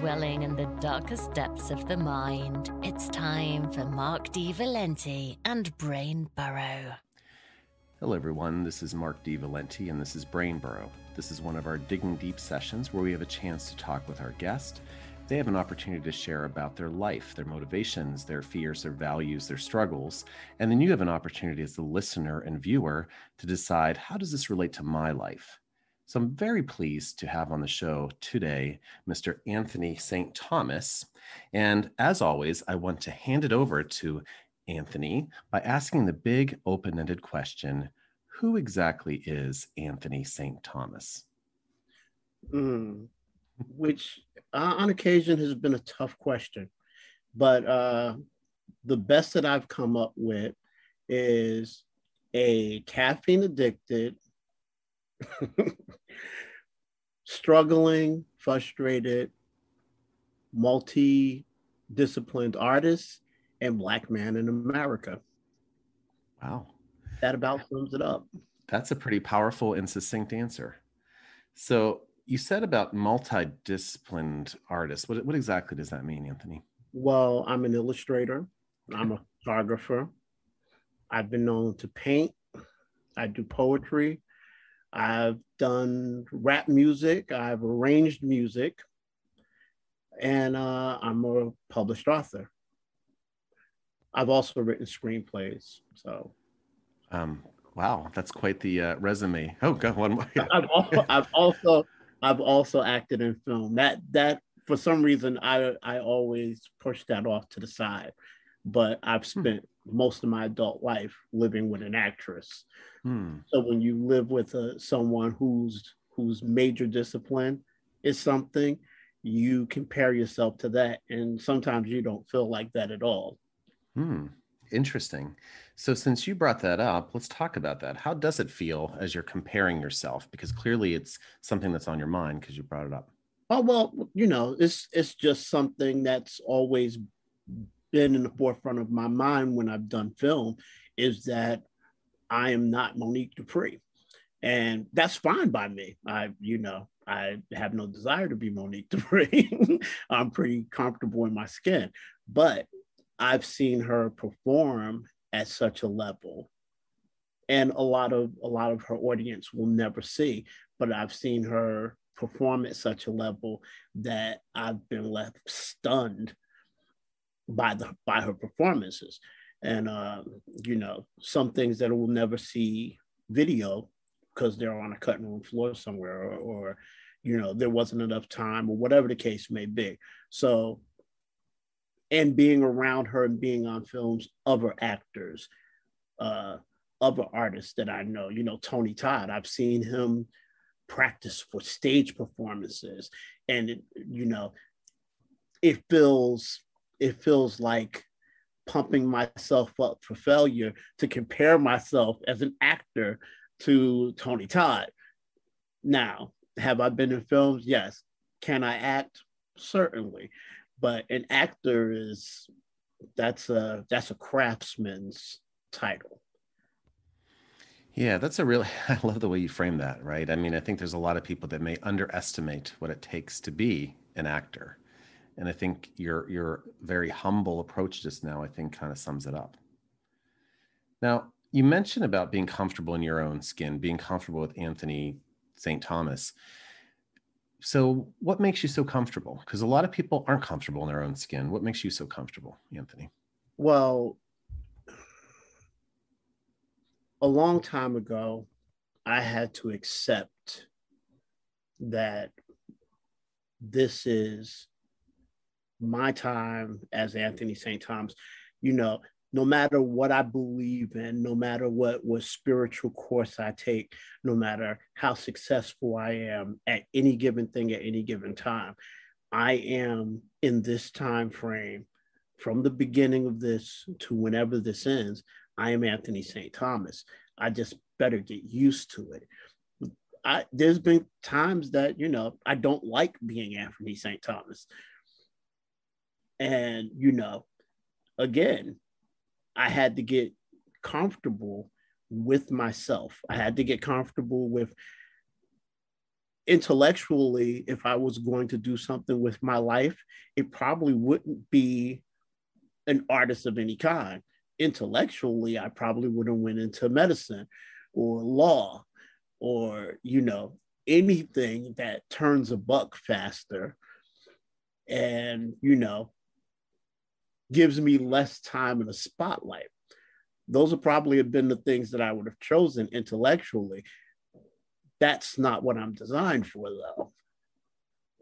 dwelling in the darkest depths of the mind. It's time for Mark D. Valenti and Brain Burrow. Hello, everyone. This is Mark D. Valenti, and this is Brain Burrow. This is one of our Digging Deep sessions where we have a chance to talk with our guest. They have an opportunity to share about their life, their motivations, their fears, their values, their struggles. And then you have an opportunity as the listener and viewer to decide how does this relate to my life? So I'm very pleased to have on the show today Mr. Anthony St. Thomas. And as always, I want to hand it over to Anthony by asking the big open ended question Who exactly is Anthony St. Thomas? Mm, which uh, on occasion has been a tough question. But uh, the best that I've come up with is a caffeine addicted, struggling, frustrated, multi disciplined artist and black man in America. Wow. That about sums it up. That's a pretty powerful and succinct answer. So you said about multidisciplined artists. What, what exactly does that mean, Anthony? Well, I'm an illustrator. I'm a photographer. I've been known to paint. I do poetry. I've done rap music. I've arranged music. And uh, I'm a published author. I've also written screenplays. So, um, wow, that's quite the uh, resume. Oh, go one more. I've, also, I've also I've also acted in film. That that for some reason I I always push that off to the side, but I've hmm. spent hmm. most of my adult life living with an actress. Hmm. So when you live with a, someone whose whose major discipline is something, you compare yourself to that, and sometimes you don't feel like that at all. Hmm. Interesting. So, since you brought that up, let's talk about that. How does it feel as you're comparing yourself? Because clearly, it's something that's on your mind because you brought it up. Oh well, you know, it's it's just something that's always been in the forefront of my mind when I've done film. Is that I am not Monique Dupree, and that's fine by me. I, you know, I have no desire to be Monique Dupree. I'm pretty comfortable in my skin, but I've seen her perform at such a level. And a lot of a lot of her audience will never see, but I've seen her perform at such a level that I've been left stunned by the by her performances. And uh, you know, some things that will never see video because they're on a cutting room floor somewhere or, or you know there wasn't enough time or whatever the case may be so and being around her and being on films, other actors, uh, other artists that I know, you know, Tony Todd, I've seen him practice for stage performances. And, it, you know, it feels, it feels like pumping myself up for failure to compare myself as an actor to Tony Todd. Now, have I been in films? Yes. Can I act? Certainly but an actor is that's a that's a craftsman's title yeah that's a really i love the way you frame that right i mean i think there's a lot of people that may underestimate what it takes to be an actor and i think your your very humble approach just now i think kind of sums it up. Now you mentioned about being comfortable in your own skin being comfortable with anthony st thomas. So what makes you so comfortable? Because a lot of people aren't comfortable in their own skin. What makes you so comfortable anthony? Well a long time ago i had to accept that this is my time as anthony st thomas you know no matter what I believe in, no matter what, what spiritual course I take, no matter how successful I am at any given thing at any given time, I am in this time frame from the beginning of this to whenever this ends, I am Anthony St. Thomas. I just better get used to it. I, there's been times that, you know, I don't like being Anthony St. Thomas. And, you know, again, I had to get comfortable with myself. I had to get comfortable with intellectually, if I was going to do something with my life, it probably wouldn't be an artist of any kind. Intellectually, I probably would have went into medicine or law or, you know, anything that turns a buck faster and, you know, gives me less time in the spotlight. Those would probably have been the things that I would have chosen intellectually. That's not what I'm designed for, though.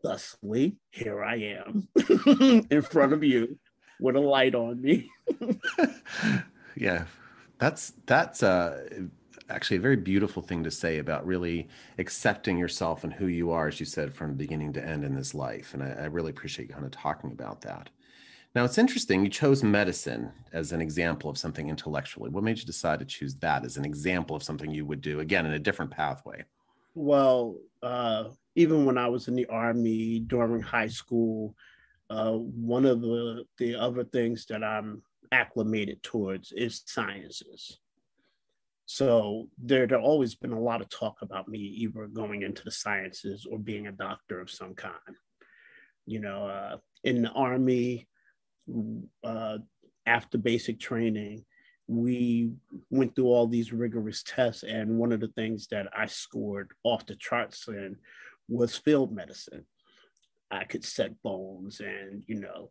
Thusly, here I am in front of you with a light on me. yeah, that's that's uh, actually a very beautiful thing to say about really accepting yourself and who you are, as you said, from beginning to end in this life. And I, I really appreciate you kind of talking about that. Now, it's interesting. You chose medicine as an example of something intellectually. What made you decide to choose that as an example of something you would do again in a different pathway? Well, uh, even when I was in the army during high school, uh, one of the the other things that I'm acclimated towards is sciences. So there had always been a lot of talk about me either going into the sciences or being a doctor of some kind. You know, uh, in the army, uh, after basic training, we went through all these rigorous tests. And one of the things that I scored off the charts in was field medicine. I could set bones and, you know,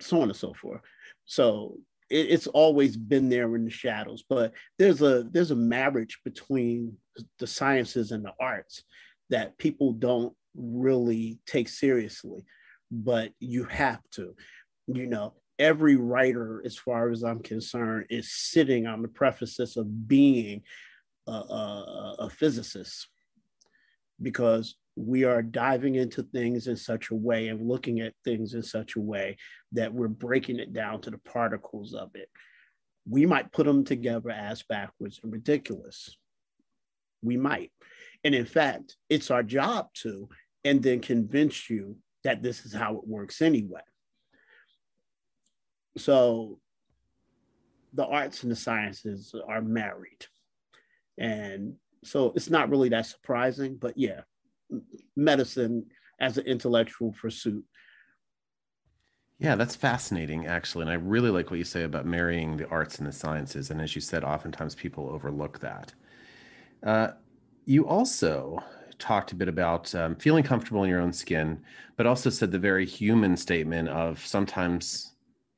so on and so forth. So it, it's always been there in the shadows, but there's a there's a marriage between the sciences and the arts that people don't really take seriously, but you have to you know, every writer, as far as I'm concerned, is sitting on the prefaces of being a, a, a physicist because we are diving into things in such a way and looking at things in such a way that we're breaking it down to the particles of it. We might put them together as backwards and ridiculous. We might. And in fact, it's our job to, and then convince you that this is how it works anyway. So the arts and the sciences are married. And so it's not really that surprising, but yeah, medicine as an intellectual pursuit. Yeah, that's fascinating, actually. And I really like what you say about marrying the arts and the sciences. And as you said, oftentimes people overlook that. Uh, you also talked a bit about um, feeling comfortable in your own skin, but also said the very human statement of sometimes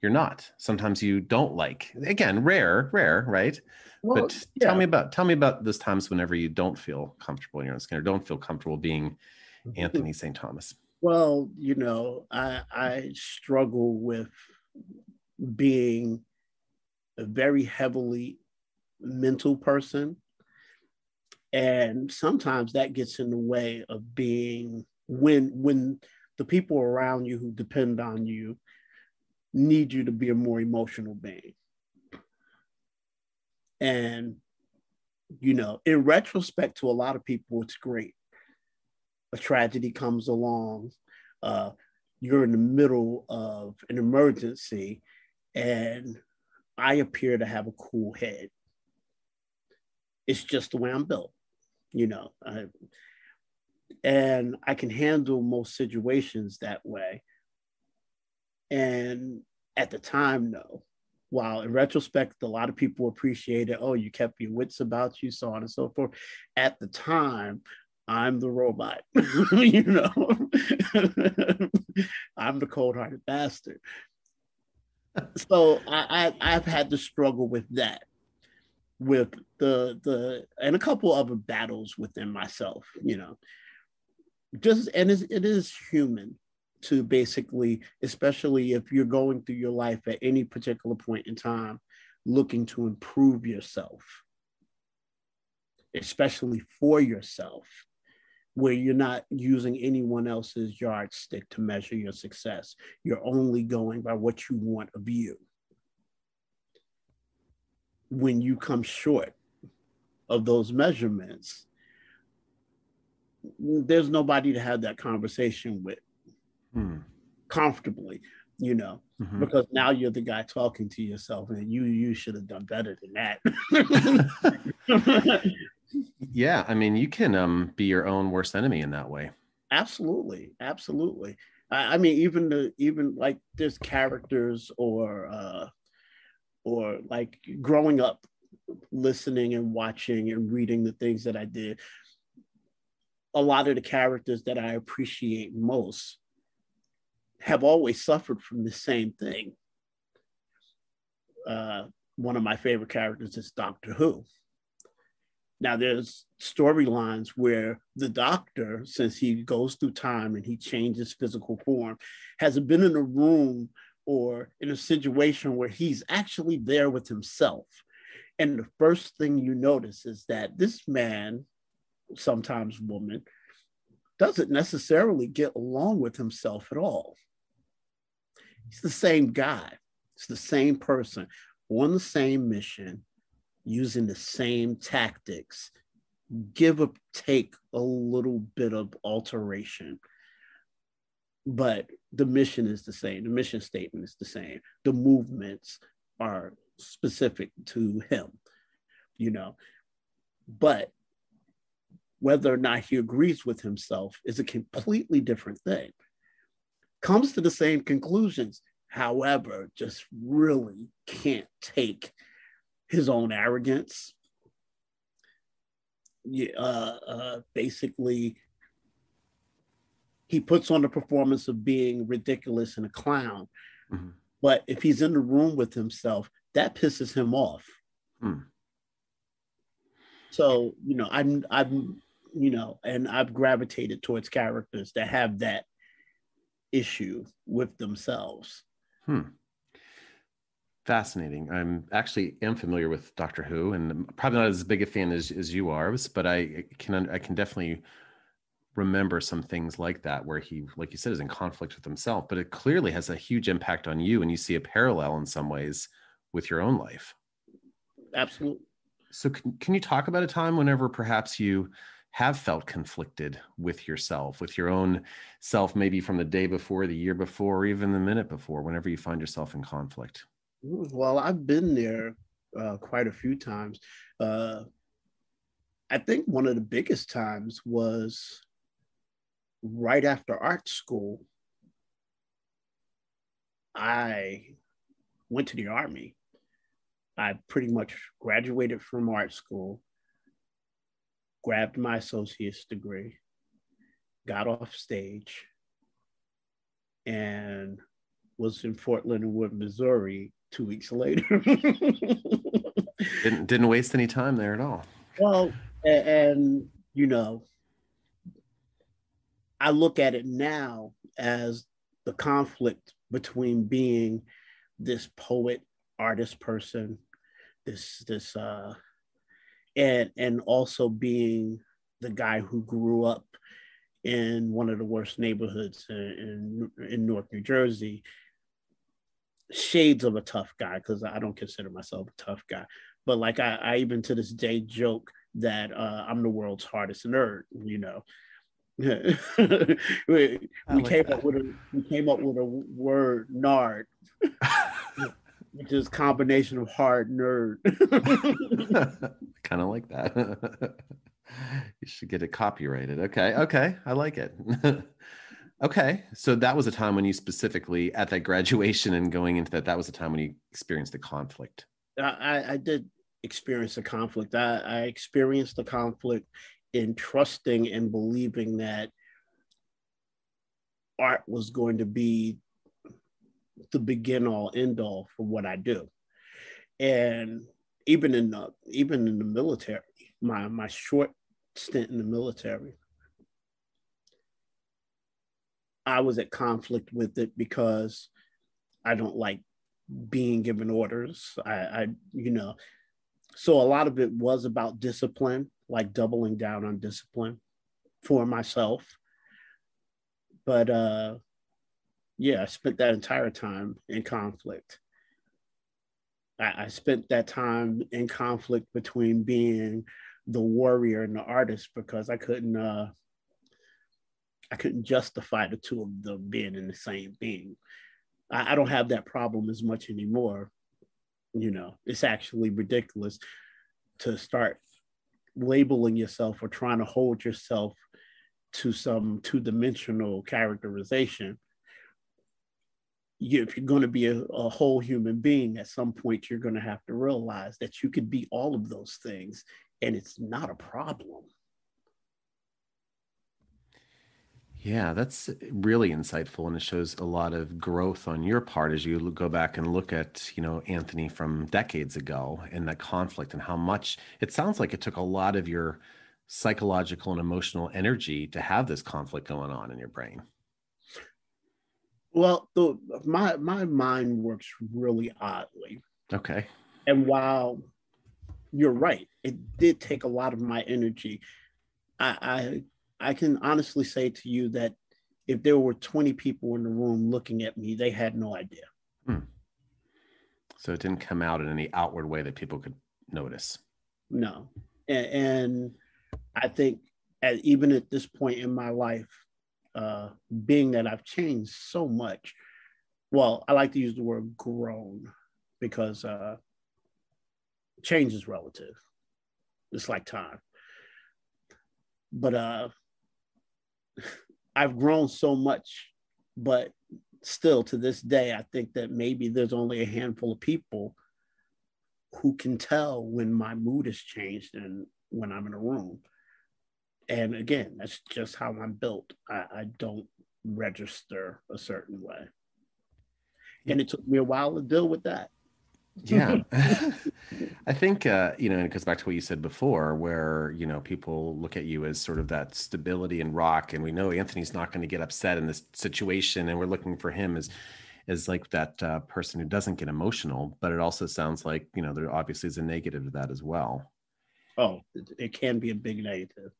you're not. Sometimes you don't like. Again, rare, rare, right? Well, but yeah. tell me about tell me about those times whenever you don't feel comfortable in your own skin or don't feel comfortable being mm-hmm. Anthony St. Thomas. Well, you know, I I struggle with being a very heavily mental person. And sometimes that gets in the way of being when when the people around you who depend on you need you to be a more emotional being. And, you know, in retrospect to a lot of people, it's great. A tragedy comes along, uh, you're in the middle of an emergency, and I appear to have a cool head. It's just the way I'm built, you know. I, and I can handle most situations that way and at the time, no. While in retrospect, a lot of people appreciated, oh, you kept your wits about you, so on and so forth. At the time, I'm the robot, you know, I'm the cold hearted bastard. So I, I, I've had to struggle with that, with the, the, and a couple other battles within myself, you know, just, and it is human to basically, especially if you're going through your life at any particular point in time, looking to improve yourself, especially for yourself, where you're not using anyone else's yardstick to measure your success. You're only going by what you want of you. When you come short of those measurements, there's nobody to have that conversation with hmm. comfortably, you know, mm-hmm. because now you're the guy talking to yourself and you you should have done better than that. Yeah, I mean, you can um, be your own worst enemy in that way. Absolutely, absolutely. I, I mean, even the even like there's characters or uh, or like growing up, listening and watching and reading the things that I did. A lot of the characters that I appreciate most have always suffered from the same thing. Uh, one of my favorite characters is Doctor Who. Now, there's storylines where the doctor, since he goes through time and he changes physical form, has been in a room or in a situation where he's actually there with himself. And the first thing you notice is that this man, sometimes woman, doesn't necessarily get along with himself at all. He's the same guy, it's the same person on the same mission, using the same tactics, give or take a little bit of alteration. But the mission is the same. The mission statement is the same. The movements are specific to him, you know. But whether or not he agrees with himself is a completely different thing. Comes to the same conclusions, however, just really can't take his own arrogance. Uh, uh, basically, he puts on the performance of being ridiculous and a clown. Mm-hmm. But if he's in the room with himself, that pisses him off. Mm. So, you know, I'm, I'm, you know, and I've gravitated towards characters that have that issue with themselves. Hmm fascinating. I'm actually am familiar with Doctor Who, and probably not as big a fan as, as you are, but I can I can definitely remember some things like that where he, like you said, is in conflict with himself. But it clearly has a huge impact on you, and you see a parallel in some ways with your own life. Absolutely. So, can, can you talk about a time whenever perhaps you have felt conflicted with yourself, with your own self, maybe from the day before, the year before, or even the minute before, whenever you find yourself in conflict? Well, I've been there uh, quite a few times. Uh, I think one of the biggest times was right after art school. I went to the army. I pretty much graduated from art school, grabbed my associate's degree, got off stage, and was in Fort Leonard Wood, Missouri two weeks later. didn't didn't waste any time there at all. Well, and, and you know, I look at it now as the conflict between being this poet, artist person, this this uh and and also being the guy who grew up in one of the worst neighborhoods in in, in North New Jersey shades of a tough guy because I don't consider myself a tough guy. But like I, I even to this day joke that uh, I'm the world's hardest nerd. You know, we, we like came that. up with a we came up with a word nard, which is combination of hard nerd. kind of like that. you should get it copyrighted. Okay, okay, I like it. Okay. So that was a time when you specifically at that graduation and going into that, that was a time when you experienced a conflict. I, I did experience a conflict. I, I experienced the conflict in trusting and believing that art was going to be the begin all end all for what I do. And even in the even in the military, my my short stint in the military, I was at conflict with it because I don't like being given orders. I, I, you know, so a lot of it was about discipline, like doubling down on discipline for myself. But uh, yeah, I spent that entire time in conflict. I, I spent that time in conflict between being the warrior and the artist because I couldn't uh, I couldn't justify the two of them being in the same being. I, I don't have that problem as much anymore. You know, it's actually ridiculous to start labeling yourself or trying to hold yourself to some two-dimensional characterization you, if you're going to be a, a, whole human being at some point you're going to have to realize that you could be all of those things and it's not a problem Yeah, that's really insightful, and it shows a lot of growth on your part as you go back and look at, you know, Anthony from decades ago and that conflict and how much it sounds like it took a lot of your psychological and emotional energy to have this conflict going on in your brain. Well, the my my mind works really oddly. Okay. And while you're right, it did take a lot of my energy. I, I I can honestly say to you that if there were 20 people in the room looking at me, they had no idea. Hmm. So it didn't come out in any outward way that people could notice. No. And, and I think at, even at this point in my life, uh, being that I've changed so much, well, I like to use the word grown because uh, change is relative. It's like time. But uh, I've grown so much, but still to this day, I think that maybe there's only a handful of people who can tell when my mood has changed and when I'm in a room. And again, that's just how I'm built. I, I don't register a certain way. And it took me a while to deal with that. Yeah. I think uh, you know and it goes back to what you said before where you know people look at you as sort of that stability and rock. And we know anthony's not going to get upset in this situation. And we're looking for him as as like that uh, person who doesn't get emotional. But it also sounds like you know there obviously is a negative to that as well. Oh it can be a big negative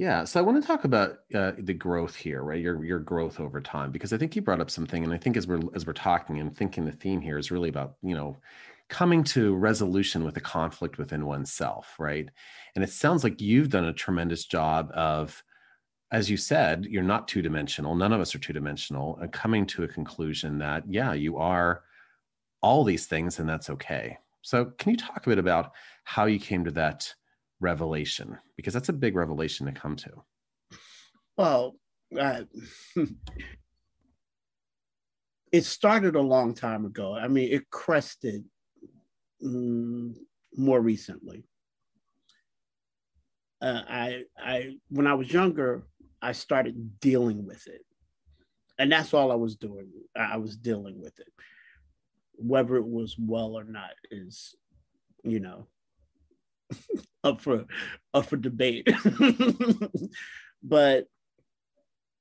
yeah, so I want to talk about uh, the growth here, right? Your your growth over time, because I think you brought up something, and I think as we're as we're talking and thinking, the theme here is really about you know coming to resolution with a conflict within oneself, right? And it sounds like you've done a tremendous job of, as you said, you're not two dimensional. None of us are two dimensional, and coming to a conclusion that yeah, you are all these things, and that's okay. So, can you talk a bit about how you came to that? Revelation? Because that's a big revelation to come to. Well, uh, it started a long time ago. I mean, it crested um, more recently. Uh, I, I, when I was younger, I started dealing with it, and that's all I was doing. I was dealing with it, whether it was well or not is, you know, up for up for debate. but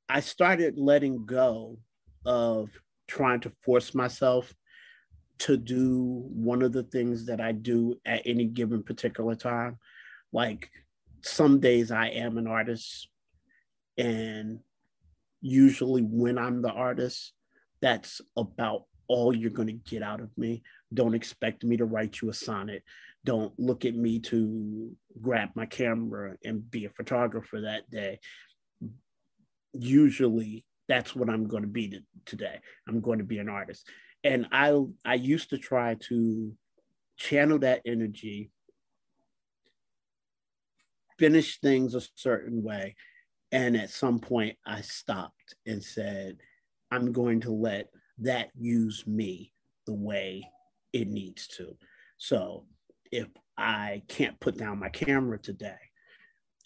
I started letting go of trying to force myself to do one of the things that I do at any given particular time. Like some days I am an artist, and usually when I'm the artist, that's about all you're going to get out of me. Don't expect me to write you a sonnet don't look at me to grab my camera and be a photographer that day. Usually that's what I'm going to be today. I'm going to be an artist. And I I used to try to channel that energy, finish things a certain way. And at some point I stopped and said, I'm going to let that use me the way it needs to. So if I can't put down my camera today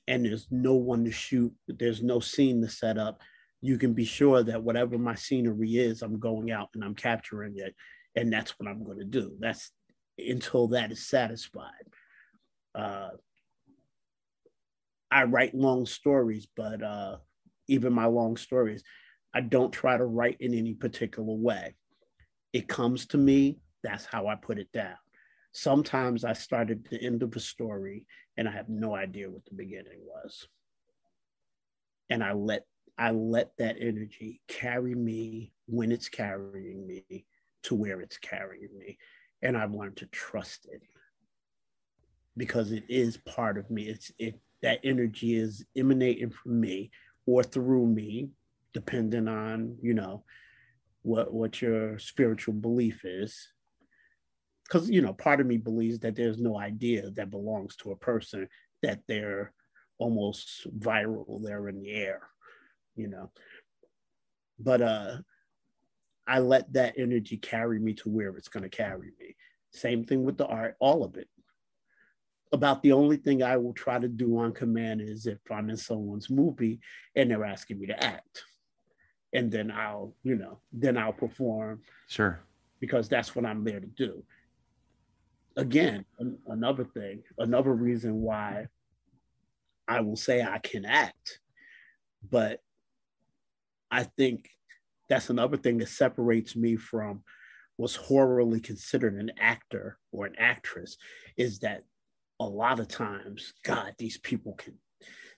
and there's no one to shoot, there's no scene to set up, you can be sure that whatever my scenery is, I'm going out and I'm capturing it. And that's what I'm going to do. That's until that is satisfied. Uh, I write long stories, but uh, even my long stories, I don't try to write in any particular way. It comes to me, that's how I put it down. Sometimes I started the end of a story and I have no idea what the beginning was. And I let I let that energy carry me when it's carrying me to where it's carrying me. And I've learned to trust it because it is part of me. It's it that energy is emanating from me or through me, depending on, you know, what what your spiritual belief is because you know part of me believes that there's no idea that belongs to a person that they're almost viral, they're in the air, you know. But uh I let that energy carry me to where it's going to carry me. Same thing with the art, all of it. About the only thing I will try to do on command is if I'm in someone's movie and they're asking me to act. And then I'll, you know, then I'll perform. Sure. Because that's what I'm there to do. Again, another thing, another reason why I will say I can act, but I think that's another thing that separates me from what's horribly considered an actor or an actress is that a lot of times, God, these people can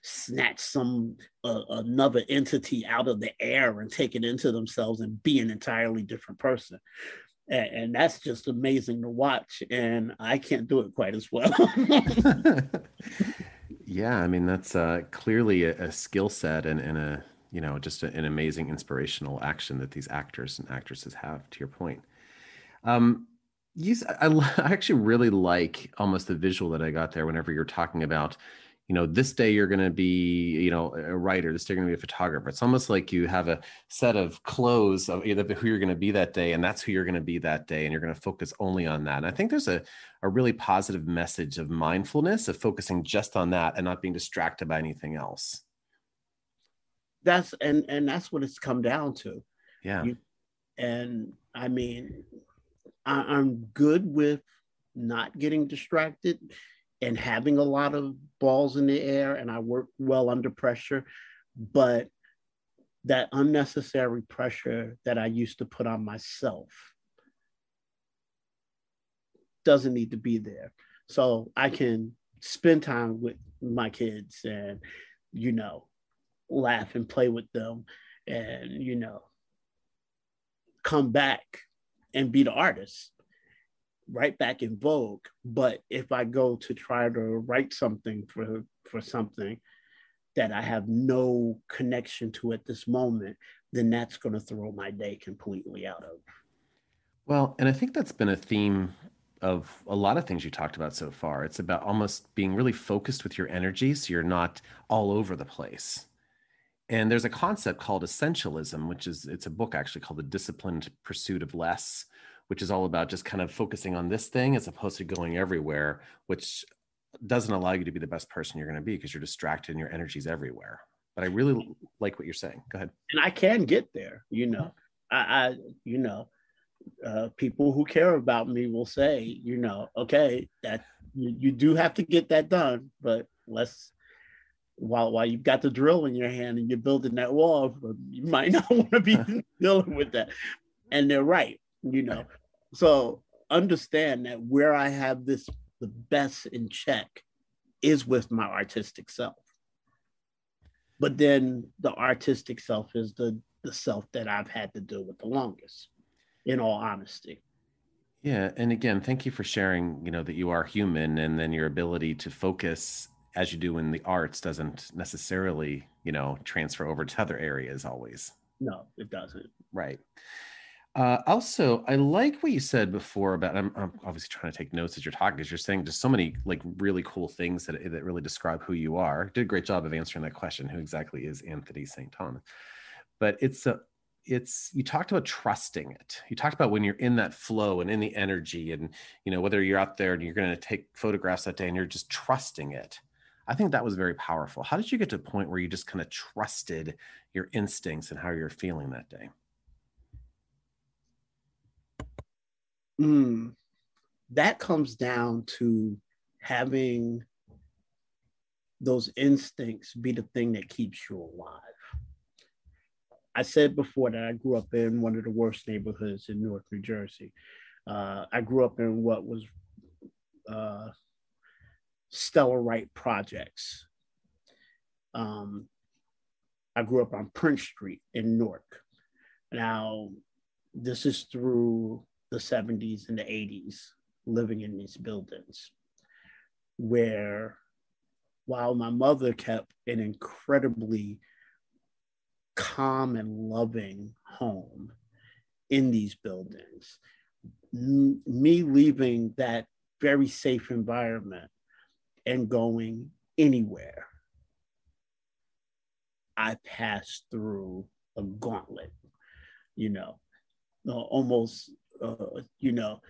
snatch some uh, another entity out of the air and take it into themselves and be an entirely different person. And, and that's just amazing to watch. And I can't do it quite as well. yeah, I mean, that's uh, clearly a, a skill set and, and a you know just a, an amazing inspirational action that these actors and actresses have to your point um you, I, I actually really like almost the visual that i got there whenever you're talking about you know this day you're going to be you know a writer. This day you're going to be a photographer. It's almost like you have a set of clothes of who you're going to be that day and that's who you're going to be that day and you're going to focus only on that. And i think there's a, a really positive message of mindfulness of focusing just on that and not being distracted by anything else. That's and and that's what it's come down to. Yeah. You, and i mean I, i'm good with not getting distracted and having a lot of balls in the air and i work well under pressure but that unnecessary pressure that i used to put on myself doesn't need to be there. So i can spend time with my kids and you know laugh and play with them and you know come back and be the artist right back in vogue but if i go to try to write something for for something that i have no connection to at this moment then that's going to throw my day completely out of. Well and i think that's been a theme of a lot of things you talked about so far. It's about almost being really focused with your energy so you're not all over the place. And there's a concept called essentialism which is it's a book actually called the disciplined pursuit of less which is all about just kind of focusing on this thing as opposed to going everywhere which doesn't allow you to be the best person you're going to be because you're distracted and your energy's everywhere. But i really like what you're saying. Go ahead. And i can get there you know. I, I you know uh, people who care about me will say you know okay that you, you do have to get that done but let's while while you've got the drill in your hand and you're building that wall, you might not want to be dealing with that. And they're right, you know. So understand that where I have this the best in check is with my artistic self. But then the artistic self is the the self that I've had to deal with the longest, in all honesty. Yeah, and again, thank you for sharing. You know that you are human, and then your ability to focus as you do in the arts doesn't necessarily you know transfer over to other areas always no it doesn't right uh, also i like what you said before about I'm, I'm, obviously trying to take notes as you're talking because you're saying just so many like really cool things that, that really describe who you are did a great job of answering that question who exactly is anthony st thomas but it's a it's you talked about trusting it you talked about when you're in that flow and in the energy and you know whether you're out there and you're going to take photographs that day and you're just trusting it I think that was very powerful. How did you get to a point where you just kind of trusted your instincts and how you're feeling that day? Mm, that comes down to having those instincts be the thing that keeps you alive. I said before that I grew up in one of the worst neighborhoods in Newark, New Jersey. Uh, I grew up in what was uh, Stella Wright projects. Um, I grew up on Prince Street in Newark. Now, this is through the 70s and the 80s, living in these buildings, where while my mother kept an incredibly calm and loving home in these buildings, me leaving that very safe environment and going anywhere, I passed through a gauntlet, you know, uh, almost, uh, you know,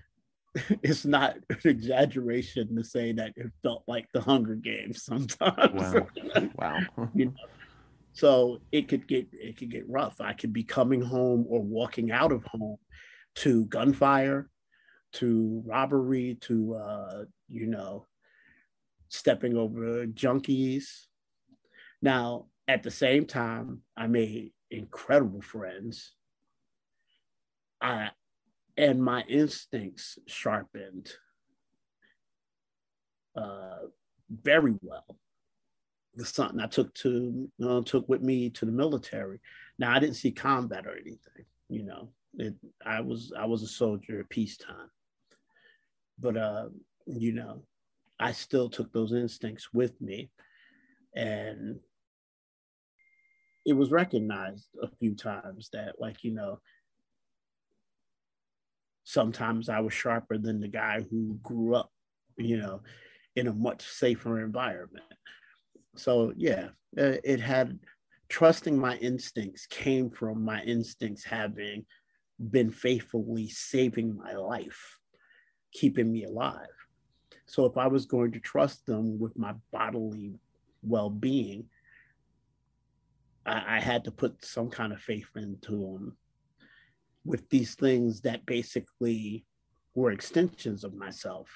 it's not an exaggeration to say that it felt like the Hunger Games sometimes. Wow. wow. you know? So it could get it could get rough. I could be coming home or walking out of home to gunfire, to robbery, to uh, you know, stepping over junkies. Now, at the same time, I made incredible friends. I and my instincts sharpened uh, very well. The something I took to uh, took with me to the military. Now I didn't see combat or anything, you know. It, I was I was a soldier at peacetime, but uh, you know, I still took those instincts with me, and it was recognized a few times that like you know sometimes I was sharper than the guy who grew up, you know, in a much safer environment. So yeah, uh, it had trusting my instincts came from my instincts having been faithfully saving my life, keeping me alive. So if I was going to trust them with my bodily well-being, I, I had to put some kind of faith into them with these things that basically were extensions of myself.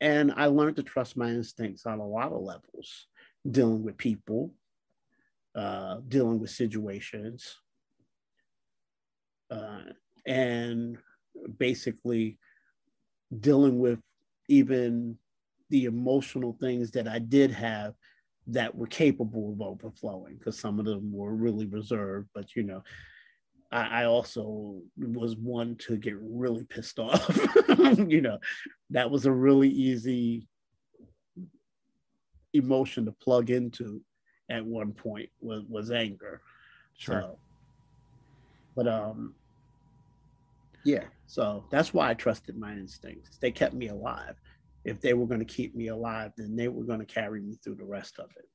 And I learned to trust my instincts on a lot of levels, dealing with people, uh, dealing with situations, uh, and basically dealing with even the emotional things that I did have that were capable of overflowing because some of them were really reserved, but you know, I, I also was one to get really pissed off. you know, that was a really easy emotion to plug into at one point was was anger. Sure. So, but um yeah, so that's why I trusted my instincts. They kept me alive. If they were going to keep me alive, then they were going to carry me through the rest of it.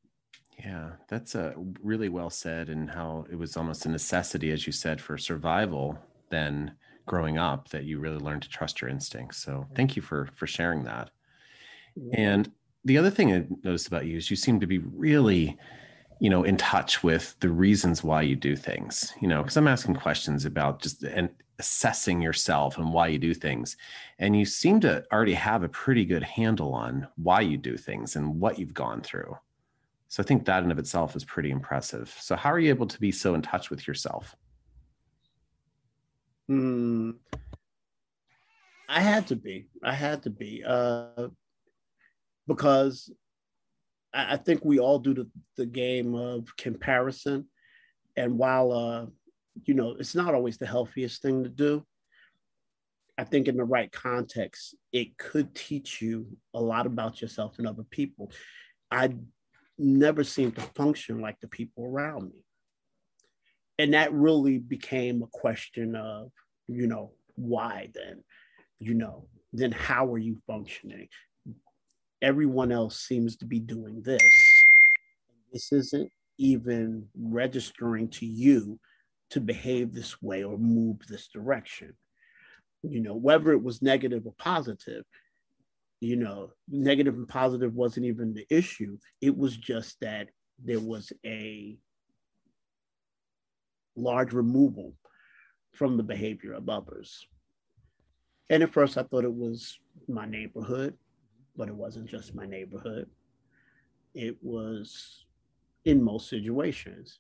Yeah, that's a uh, really well said, and how it was almost a necessity, as you said, for survival. Then growing up, that you really learned to trust your instincts. So thank you for for sharing that. And the other thing I noticed about you is you seem to be really, you know, in touch with the reasons why you do things. You know, because I'm asking questions about just and assessing yourself and why you do things, and you seem to already have a pretty good handle on why you do things and what you've gone through. So I think that in of itself is pretty impressive. So how are you able to be so in touch with yourself? Mm, I had to be. I had to be uh, because I, I, think we all do the, the game of comparison. And while uh, you know it's not always the healthiest thing to do, I think in the right context, it could teach you a lot about yourself and other people. I never seemed to function like the people around me. And that really became a question of, you know, why then? You know, then how are you functioning? Everyone else seems to be doing this. This isn't even registering to you to behave this way or move this direction. You know, whether it was negative or positive, you know, negative and positive wasn't even the issue. It was just that there was a large removal from the behavior of others. And at first, I thought it was my neighborhood, but it wasn't just my neighborhood. It was in most situations.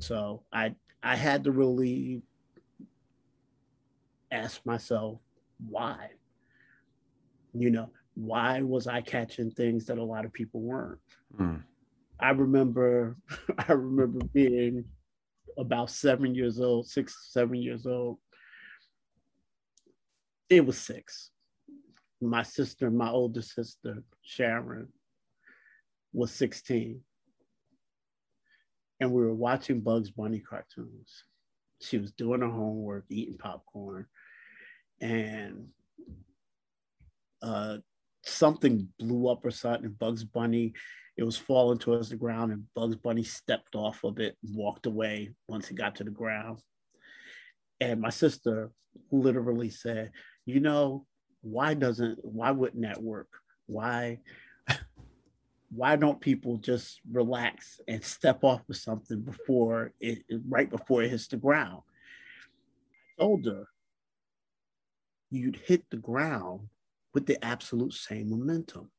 So I I had to really ask myself why you know, why was I catching things that a lot of people weren't? Mm. I remember, I remember being about seven years old, six, seven years old. It was six. My sister, my older sister, Sharon, was 16. And we were watching Bugs Bunny cartoons. She was doing her homework, eating popcorn. And uh, something blew up or something. Bugs Bunny, it was falling towards the ground, and Bugs Bunny stepped off of it and walked away once it got to the ground. And my sister literally said, "You know, why doesn't why wouldn't that work? Why?" Why don't people just relax and step off of something before it right before it hits the ground? I told her you'd hit the ground with the absolute same momentum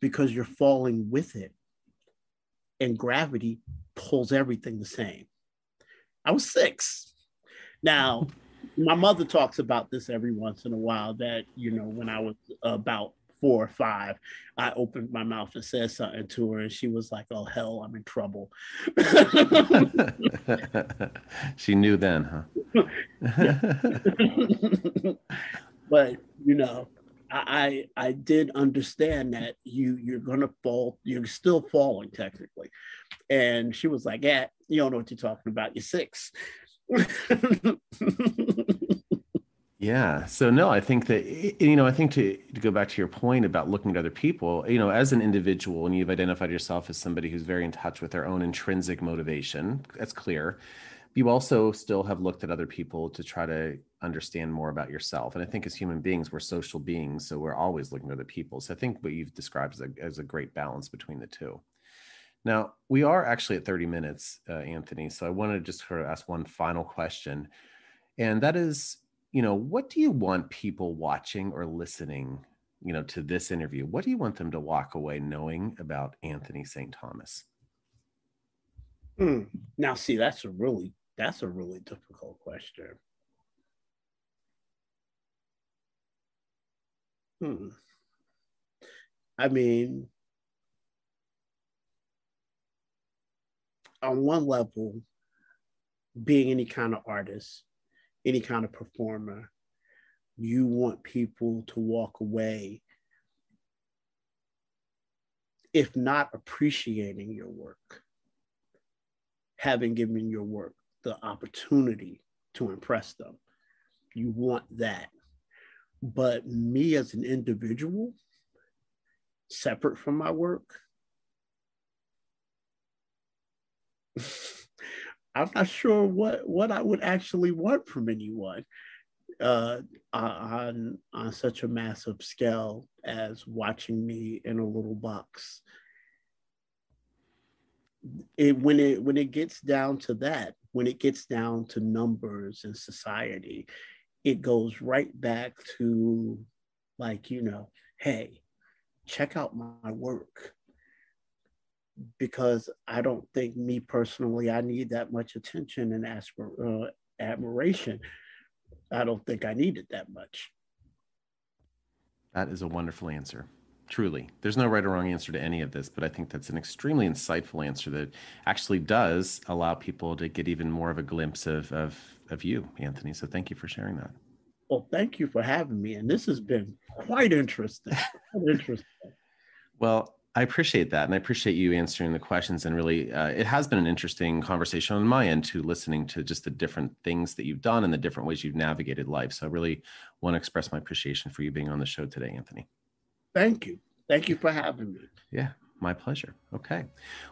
because you're falling with it and gravity pulls everything the same. I was six. Now, my mother talks about this every once in a while that, you know, when I was about four or five, I opened my mouth and said something to her, and she was like, "Oh hell, I'm in trouble." she knew then, huh? but you know, I I did understand that you you're gonna fall, you're still falling technically, and she was like, "Yeah, you don't know what you're talking about. You're six. Yeah. So no, I think that you know, I think to, to go back to your point about looking at other people, you know, as an individual, and you've identified yourself as somebody who's very in touch with their own intrinsic motivation. That's clear. You also still have looked at other people to try to understand more about yourself. And I think as human beings, we're social beings, so we're always looking at other people. So I think what you've described as a, as a great balance between the two. Now we are actually at 30 minutes, uh, Anthony. So I wanted to just sort of ask one final question, and that is you know, what do you want people watching or listening, you know, to this interview? What do you want them to walk away knowing about Anthony St. Thomas? Hmm. Now, see, that's a really that's a really difficult question. Hmm. I mean, on one level, being any kind of artist, any kind of performer, you want people to walk away, if not appreciating your work, having given your work the opportunity to impress them. You want that. But me as an individual, separate from my work, I'm not sure what what I would actually want from anyone uh, on on such a massive scale as watching me in a little box. It when it when it gets down to that, when it gets down to numbers and society, it goes right back to like you know, hey, check out my work because I don't think me personally, I need that much attention and aspir- uh, admiration. I don't think I needed that much. That is a wonderful answer. Truly. There's no right or wrong answer to any of this, but I think that's an extremely insightful answer that actually does allow people to get even more of a glimpse of, of, of you, Anthony. So thank you for sharing that. Well, thank you for having me. And this has been quite interesting. Quite interesting. Well, I appreciate that. And I appreciate you answering the questions. And really, uh, it has been an interesting conversation on my end too, listening to just the different things that you've done and the different ways you've navigated life. So I really want to express my appreciation for you being on the show today, Anthony. Thank you. Thank you for having me. Yeah, my pleasure. Okay.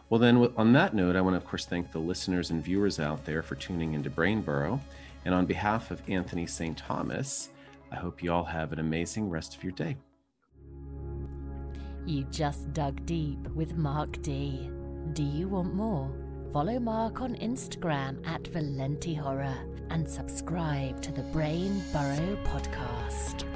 Well, then, on that note, I want to, of course, thank the listeners and viewers out there for tuning into Brain Burrow. And on behalf of Anthony St. Thomas, I hope you all have an amazing rest of your day. You just dug deep with Mark D. Do you want more? Follow Mark on Instagram at Valenti Horror and subscribe to the Brain Burrow podcast.